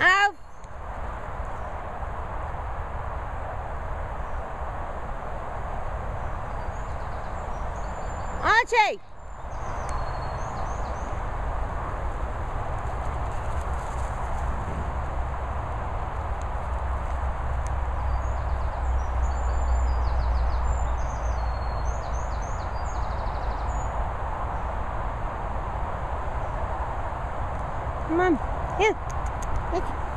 Out. Archie. Come on. Here. Look.